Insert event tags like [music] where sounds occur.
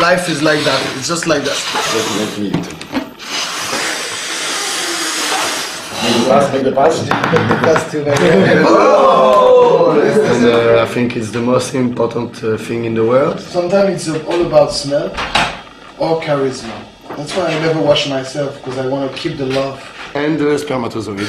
Life is like that. It's just like that. Let me eat. Pass. [laughs] [laughs] And uh, I think it's the most important uh, thing in the world. Sometimes it's all about smell or charisma. That's why I never wash myself because I want to keep the love. And the spermatozoid.